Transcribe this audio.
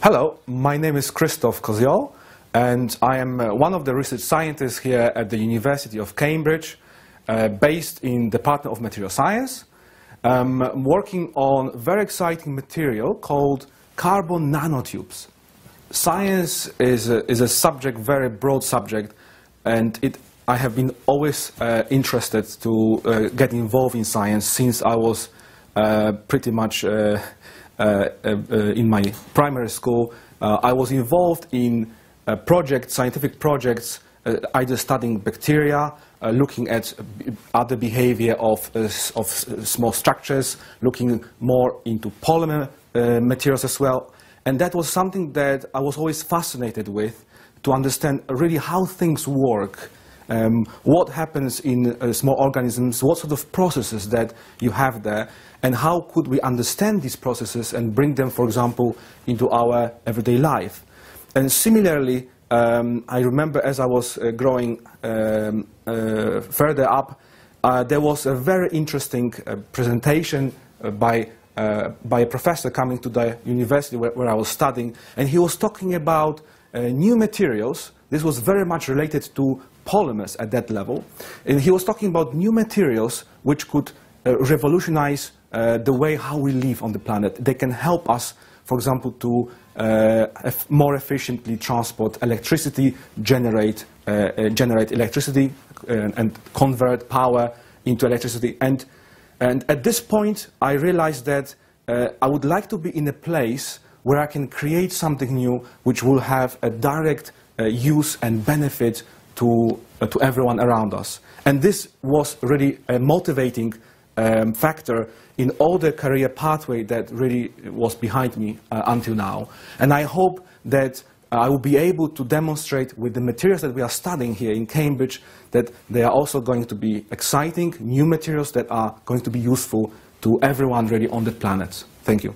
Hello, my name is Krzysztof Koziol, and I am uh, one of the research scientists here at the University of Cambridge, uh, based in the Department of Material Science. Um, working on very exciting material called carbon nanotubes. Science is a, is a subject, very broad subject, and it, I have been always uh, interested to uh, get involved in science since I was uh, pretty much uh, Uh, uh, uh, in my primary school, uh, I was involved in projects, scientific projects, either studying bacteria, looking at other behavior of, of small structures, looking more into polymer materials as well. And that was something that I was always fascinated with to understand really how things work um, what happens in uh, small organisms, what sort of processes that you have there, and how could we understand these processes and bring them, for example, into our everyday life. And similarly, um, I remember as I was uh, growing um, uh, further up, uh, there was a very interesting uh, presentation uh, by uh, by a professor coming to the university where, where, I was studying, and he was talking about uh, new materials. This was very much related to polymers at that level. And he was talking about new materials which could uh, revolutionize uh, the way how we live on the planet. They can help us, for example, to uh, more efficiently transport electricity, generate, uh, uh, generate electricity, uh, and convert power into electricity. And, and at this point, I realized that I would like to be in a place where I can create something new which will have a direct use and benefit to, uh, to everyone around us. And this was really a motivating um, factor in all the career pathway that really was behind me uh, until now. And I hope that I will be able to demonstrate with the materials that we are studying here in Cambridge that they are also going to be exciting, new materials that are going to be useful to everyone really on the planet. Thank you.